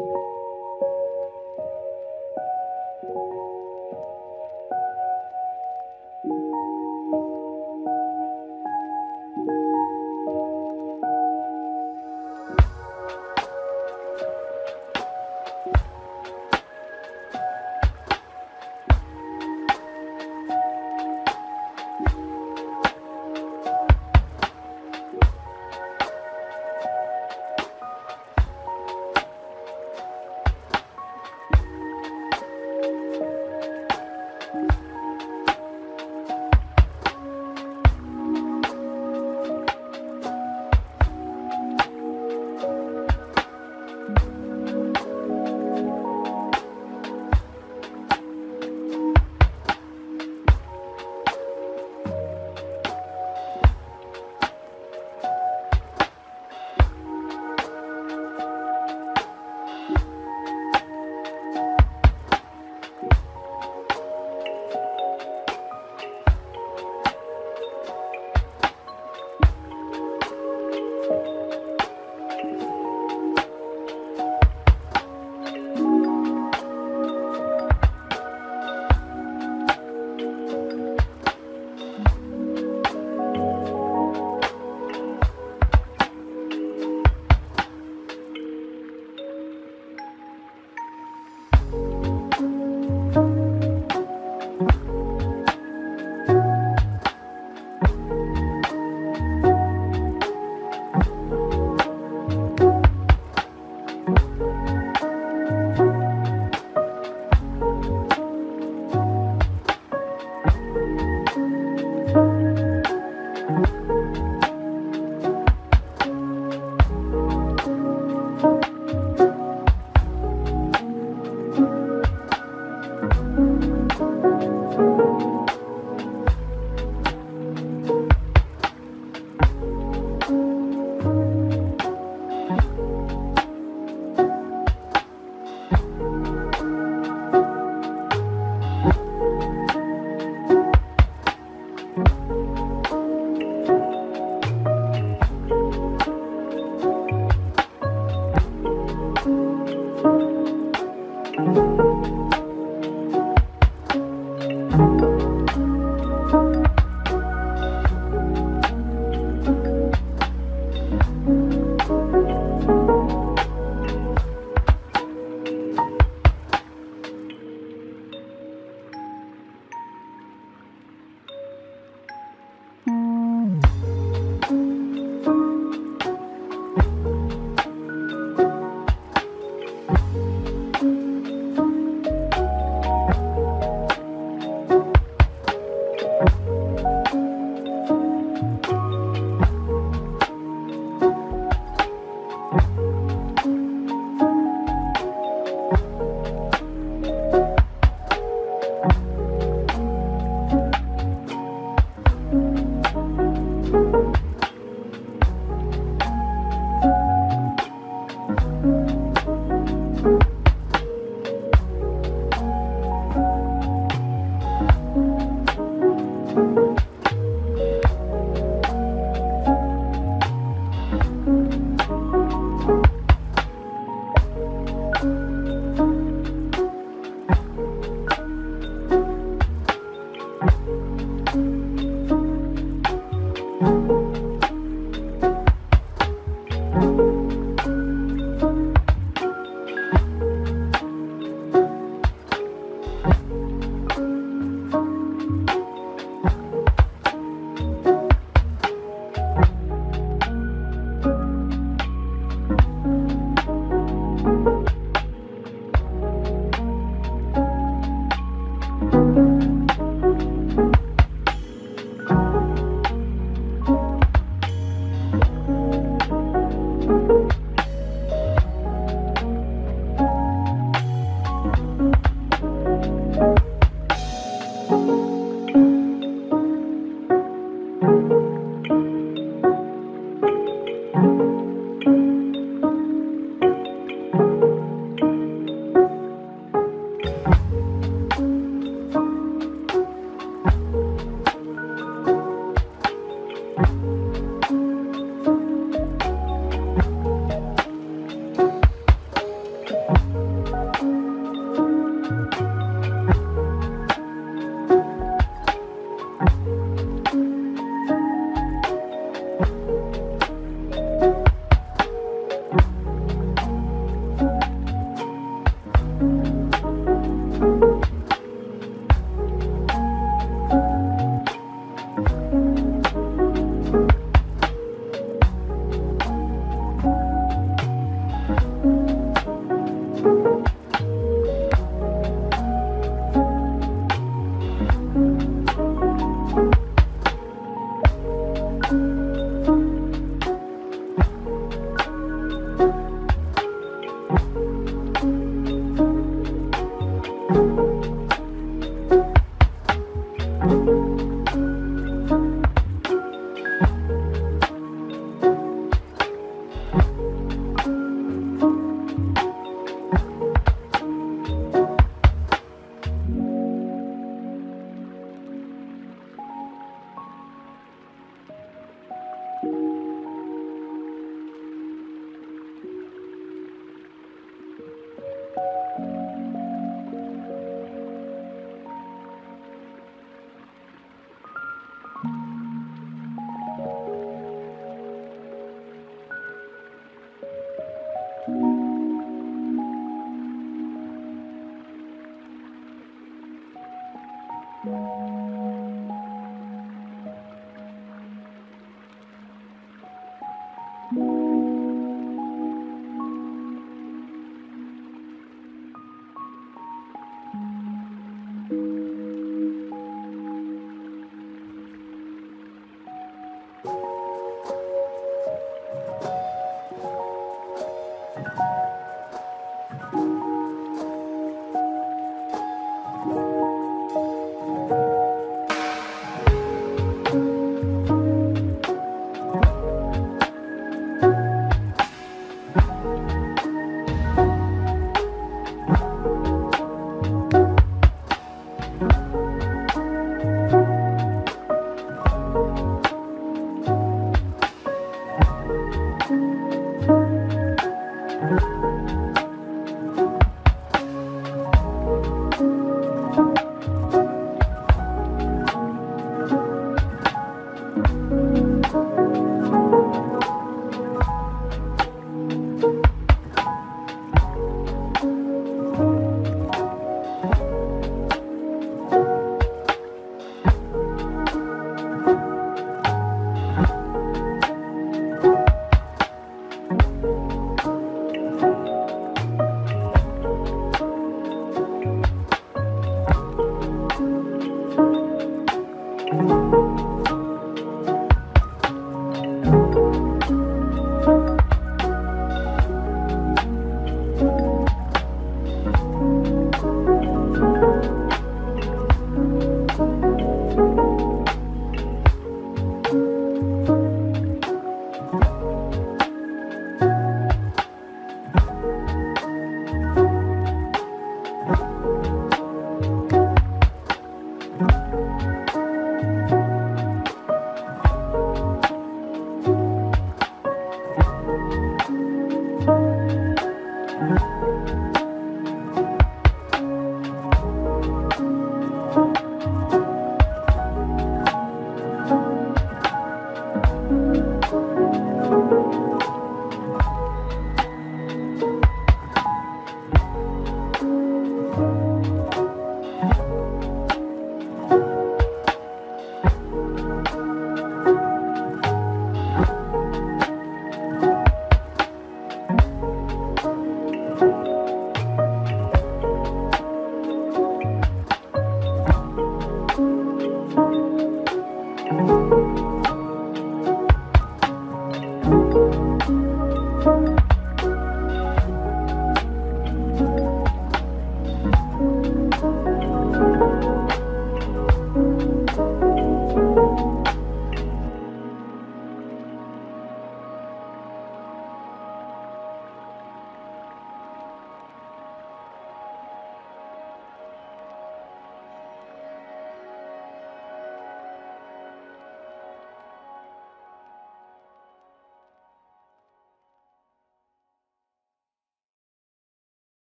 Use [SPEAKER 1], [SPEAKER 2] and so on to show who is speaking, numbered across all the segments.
[SPEAKER 1] you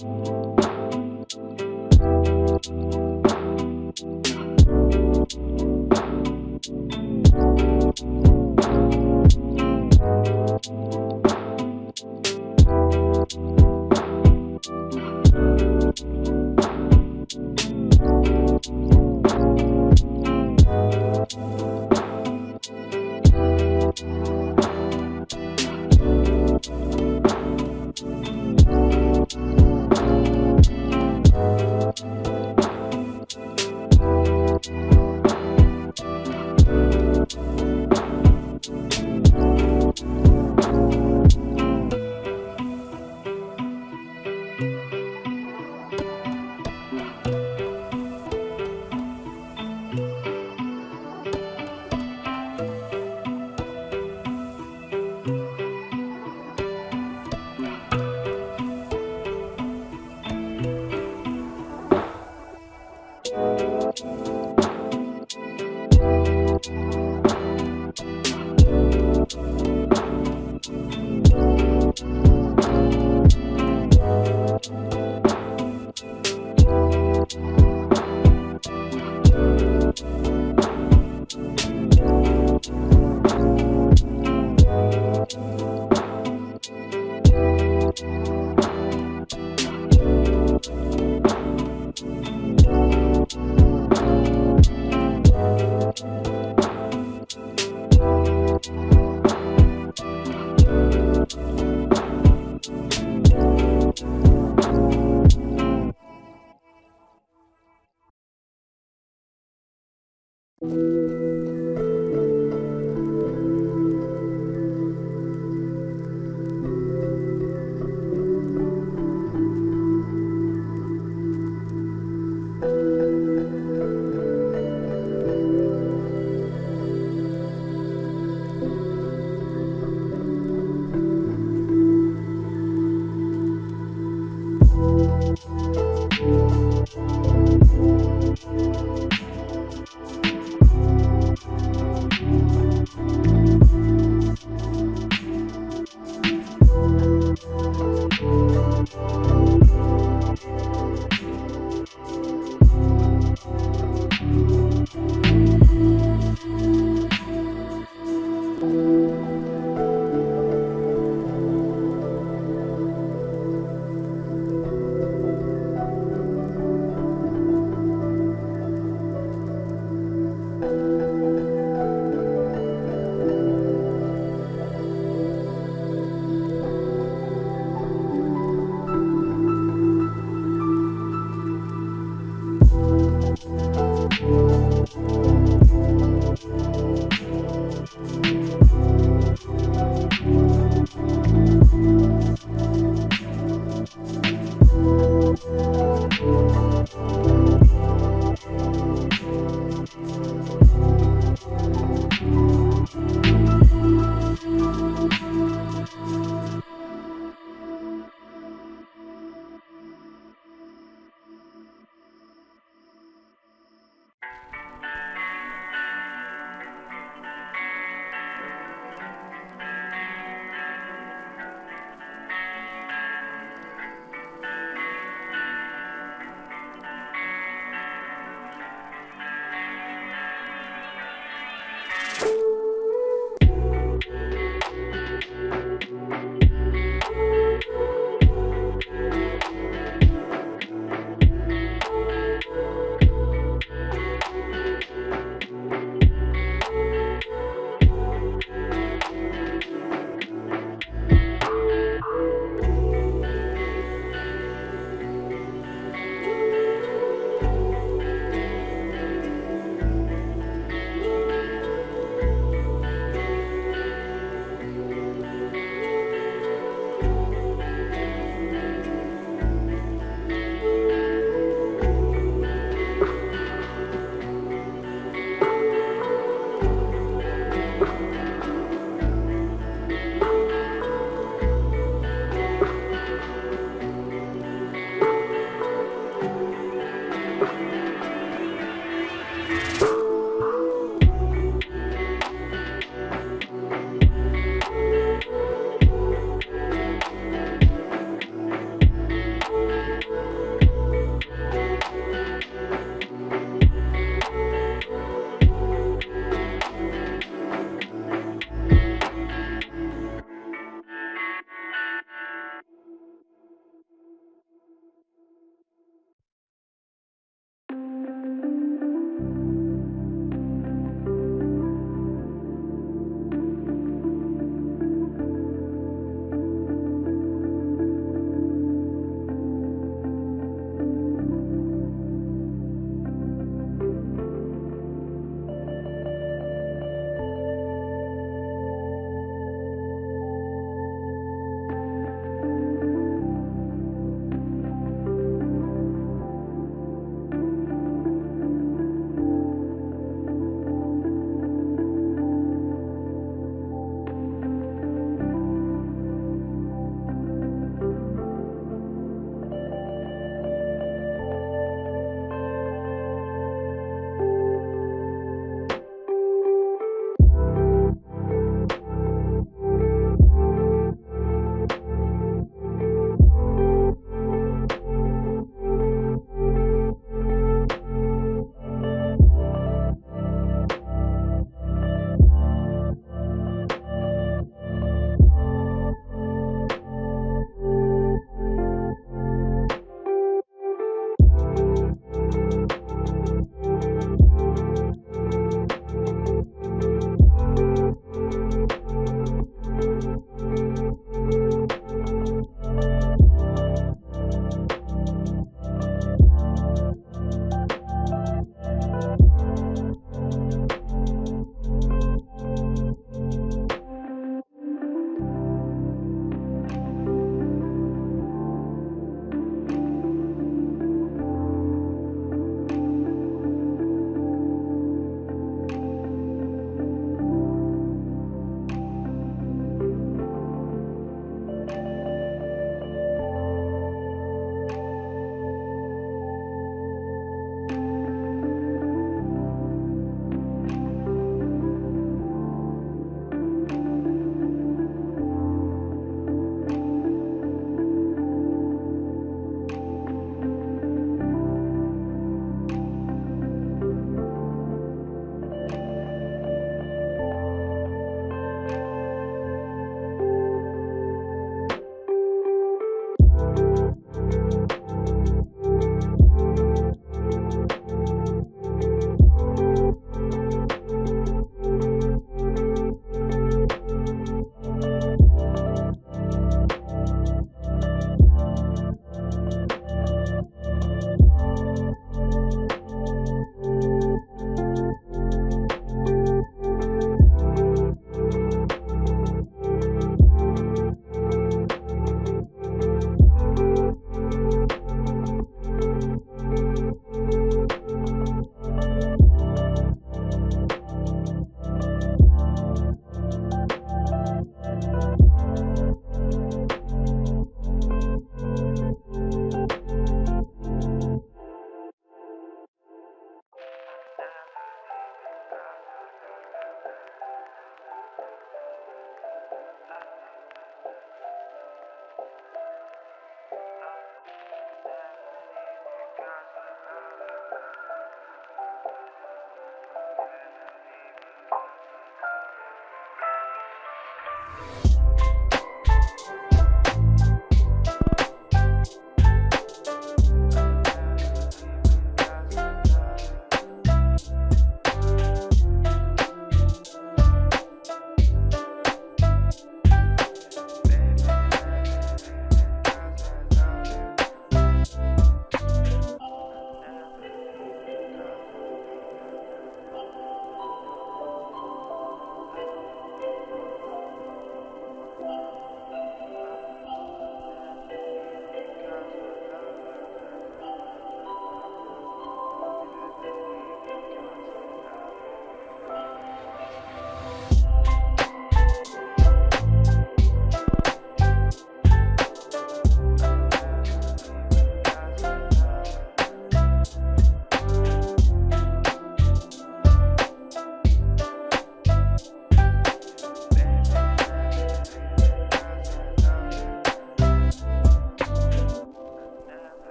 [SPEAKER 1] Thank